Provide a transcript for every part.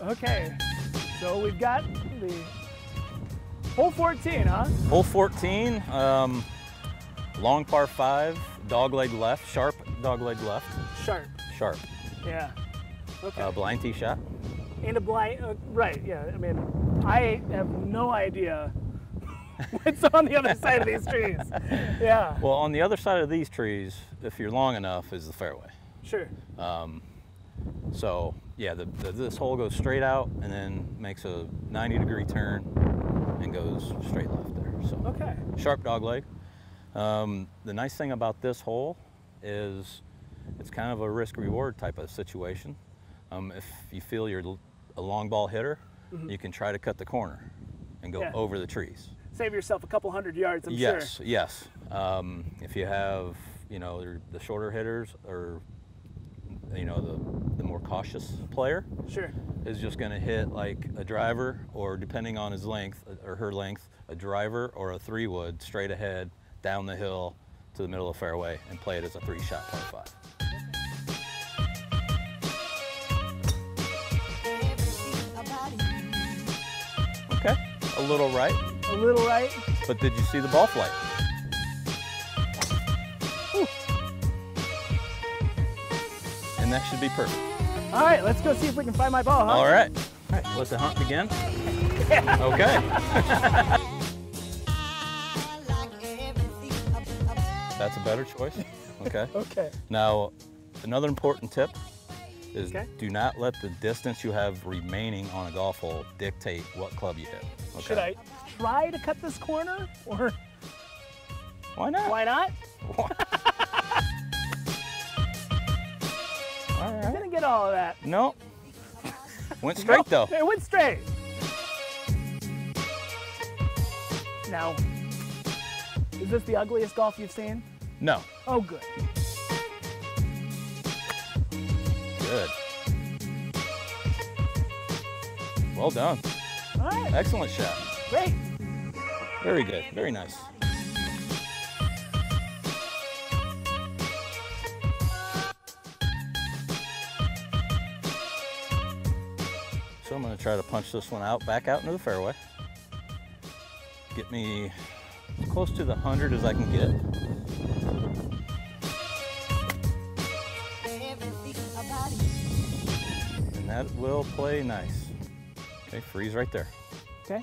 Okay, so we've got the hole 14, huh? Hole 14, um, long par five, dog leg left, sharp dog leg left, Sharp. sharp. Yeah. Okay. Uh, blind tee shot. and a blind, uh, right? Yeah. I mean, I have no idea what's on the other side of these trees. Yeah. Well, on the other side of these trees, if you're long enough, is the fairway. Sure. So yeah, the, the, this hole goes straight out and then makes a 90 degree turn and goes straight left there. So Okay. sharp dog leg. Um, the nice thing about this hole is it's kind of a risk reward type of situation. Um, if you feel you're a long ball hitter, you can try to cut the corner and go Yeah. over the trees. Save yourself a couple hundred yards, I'm yes, sure. yes. Um, if you have, you know, the- the shorter hitters or, you know, the, the more cautious player Sure. is just going to hit like a driver or depending on his length uh, or her length, a driver or a three wood straight ahead down the hill to the middle of the fairway and play it as a three shot par five. Okay, a little right, A little right. but did you see the ball flight? And that should be perfect. All right, let's go see if we can find my ball, huh? All right. All right, let the hunt begin. Okay. That's a better choice. Okay. Okay. Now, another important tip is Okay. do not let the distance you have remaining on a golf hole dictate what club you hit. Okay. Should I try to cut this corner or Why not? why not? All I right. didn't get all of that. No. Went straight though. It went straight. Now, is this the ugliest golf you've seen? No. Oh. Good. Well done. All right, Excellent shot. great. Very good. Very nice. So I'm going to try to punch this one out, back out into the fairway. Get me as close to the 100 as I can get. And that will play nice. Okay, freeze right there. Okay.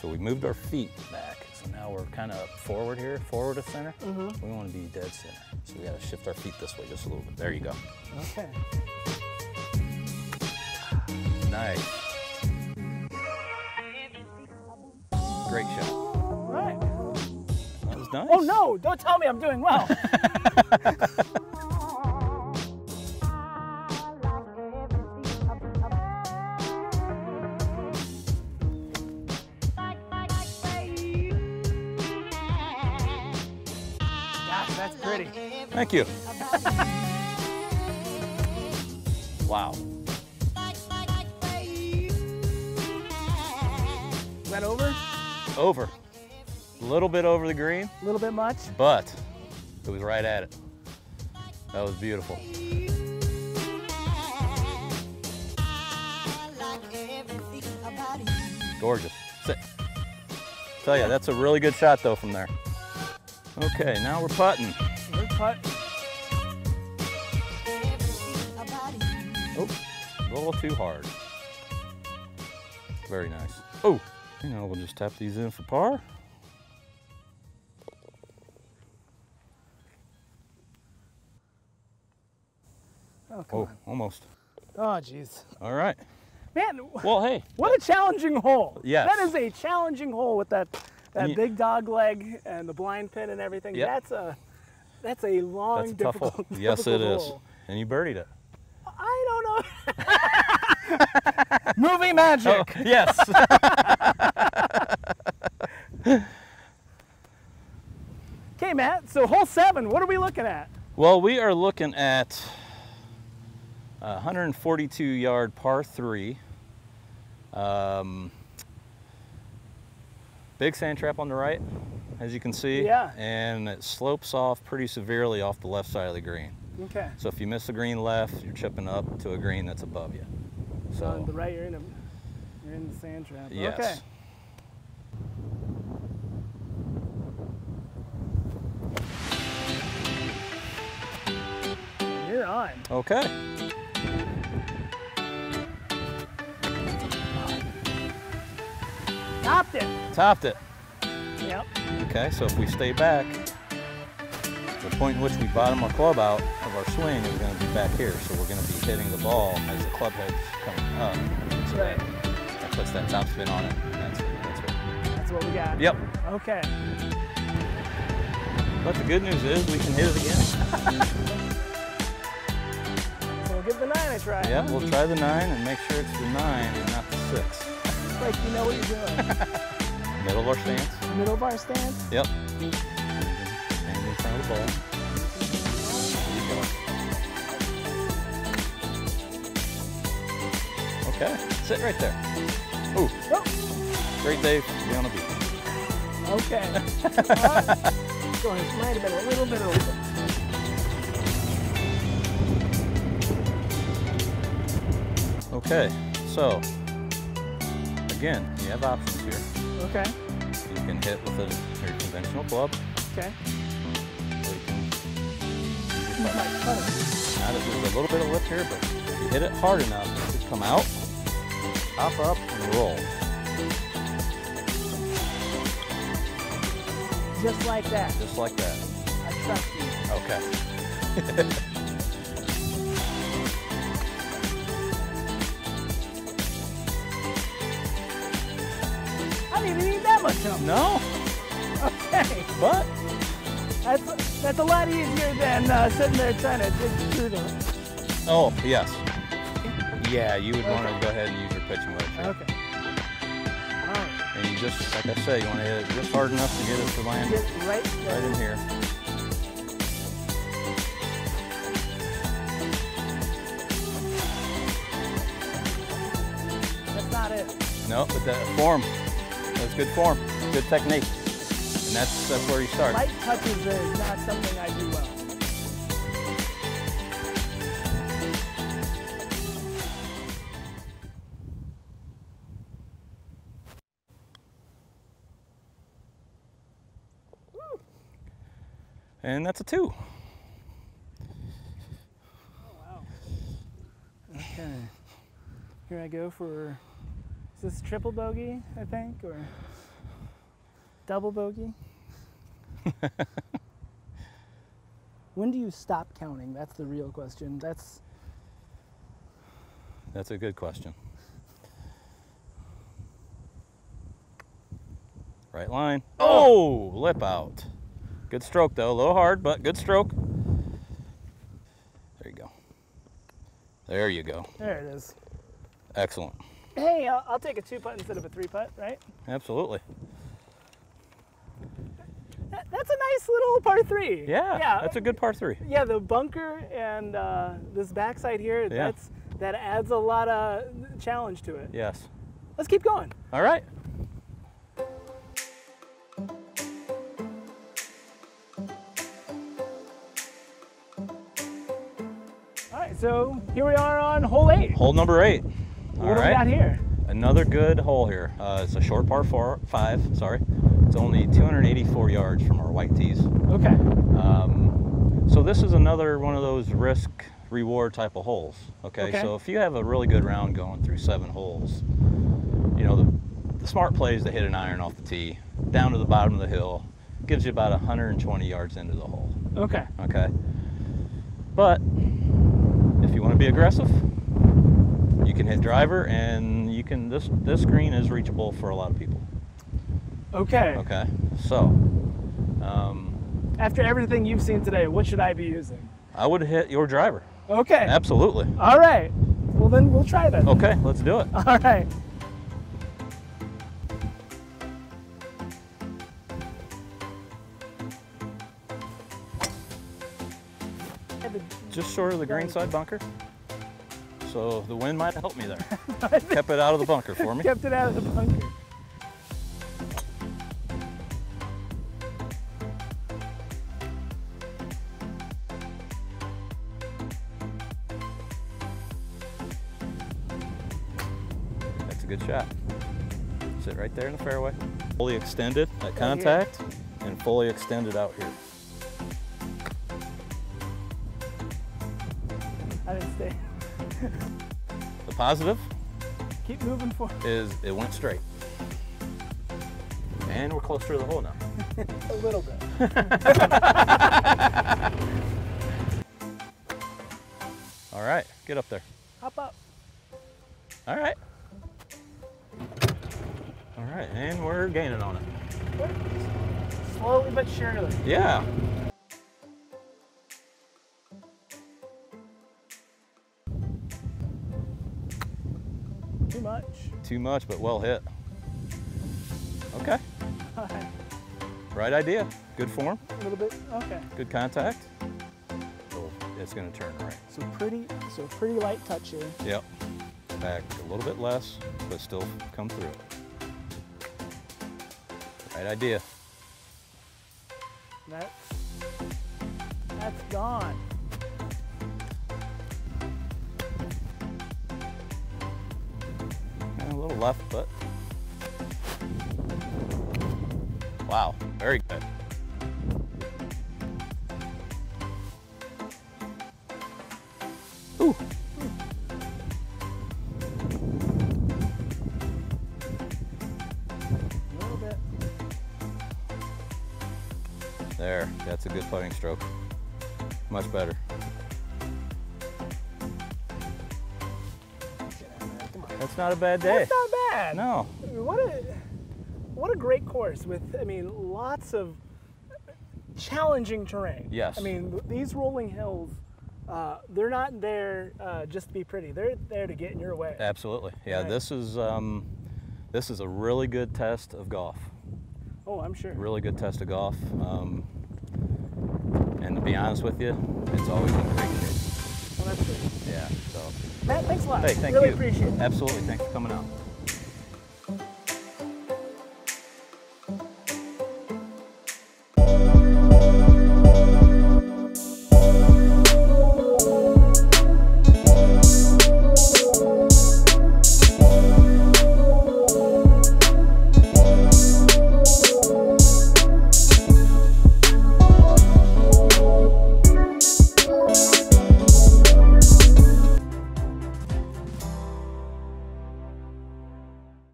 So we moved our feet back. So now we're kind of forward here, forward of center. Mm-hmm. We want to be dead center. So we got to shift our feet this way just a little bit. There you go. Okay. Nice. Great shot. All right. That was nice. Oh no! Don't tell me I'm doing well. pretty. Thank you. wow. Is that over? Over. A little bit over the green, A little bit much? but it was right at it. That was beautiful. Gorgeous. Sit. Tell you, that's a really good shot though from there. Okay, now we're putting. Putt. Oh, a little too hard. Very nice. Oh, you know, we'll just tap these in for par. Oh, Oh, almost. Oh, jeez. All right. Man, Well, hey, what a challenging hole. Yes. That is a challenging hole with that that you- big dog leg and the blind pin and everything. Yep. That's a that's a long, that's a tough hole. Yes, it is. hole. And you birdied it. I don't know. Movie magic. Oh, yes. Okay, Matt. So hole seven. What are we looking at? well, we are looking at a 142 yard par three. Um, Big sand trap on the right, as you can see. Yeah. And it slopes off pretty severely off the left side of the green. Okay. So if you miss the green left, you're chipping up to a green that's above you. So on the right, you're in a, you're in the sand trap. yes. Okay. You're on. Okay. Topped it. Topped it. Yep. Okay, so if we stay back, the point in which we bottom our club out of our swing is going to be back here. So we're going to be hitting the ball as the club head's coming up. So Right. that, puts that top spin on it. That's, that's what. That's what we got. Yep. Okay. But the good news is we can hit it again. So we'll give the nine a try. Yeah, we'll try the nine and make sure it's the nine and not the six. Like you know what you're doing. Middle of our stance. Middle of our stance. Yep. Stand in front of the ball. Okay, sit right there. Ooh, Oh, great day to be on the beach. okay. Going, might have been a little bit over. Okay, so again, you have options here. Okay. You can hit with a your conventional club, Okay. or you can use your My putter. putter. Now there's a little bit of lip here, but if you hit it hard enough, it should come out, hop up, and roll. Just like that. Just like that. I trust you. Okay. No, Okay. but That's that's a lot easier than uh, sitting there trying to dig through the. oh yes, yeah. You would want to go ahead and use your pitching wedge. Okay. Right. and you just like I say, you want to hit it just hard enough to get it to land right right in here. That's not it. No, but that form, that's good form, good technique, and that's that's where you start. Light touches is not something I do well. And that's a two. Oh, Wow. Okay. Here I go for. Is this triple bogey? I think or double bogey. when do you stop counting? That's the real question. That's That's a good question. Right line. Oh! oh, lip out. Good stroke though, a little hard, but good stroke. There you go. There you go. there. It is. Excellent. Hey, I'll, I'll take a two putt instead of a three putt, right? Absolutely. That, that's a nice little par three. Yeah, Yeah. that's a good par three. Yeah, the bunker and uh, this backside here, Yeah. that's that adds a lot of challenge to it. Yes. Let's keep going. All right. All right, so here we are on hole eight. Hole number eight. All what do we got here? Another good hole here. Uh, it's a short par four, five, sorry. It's only 284 yards from our white tees. Okay. Um, so this is another one of those risk reward type of holes. Okay? Okay. So if you have a really good round going through seven holes, you know the, the smart play is to hit an iron off the tee down to the bottom of the hill. Gives you about 120 yards into the hole. Okay. Okay. But if you want to be aggressive, you can hit driver, and you can. This this green is reachable for a lot of people. Okay. Okay. So. Um, After everything you've seen today, what should I be using? I would hit your driver. Okay. Absolutely. All right. Well, then we'll try that. Okay, let's do it. All right. Just short of the green side bunker. So the wind might have helped me there. Kept it out of the bunker for me. Kept it out of the bunker. That's a good shot. Sit right there in the fairway. Fully extended at contact and fully extended out here. The positive Keep moving forward is it went straight. And we're closer to the hole now. a little bit. All right, get up there. Hop up. All right. All right, and we're gaining on it. Slowly but surely. Yeah. Too much. Too much, but well hit. Okay, right. right idea. Good form, A little bit. Okay. good contact. Oh, It's gonna turn right. So pretty. So pretty light touch here. Yep. Back a little bit less, but still come through it. Right idea. That's that's gone. Left, but. Wow, very good. Ooh. There, that's a good putting stroke. Much better. That's not a bad day. That's not bad. No. What a what a great course with I mean lots of challenging terrain. Yes. I mean these rolling hills, uh, they're not there uh, just to be pretty. They're there to get in your way. Absolutely. Yeah, Right. this is um, this is a really good test of golf. Oh, I'm sure. Really good test of golf. Um, and to be honest with you, it's always been great Matt, thanks a lot. hey, thank really you. appreciate it. Absolutely. Thanks for coming out.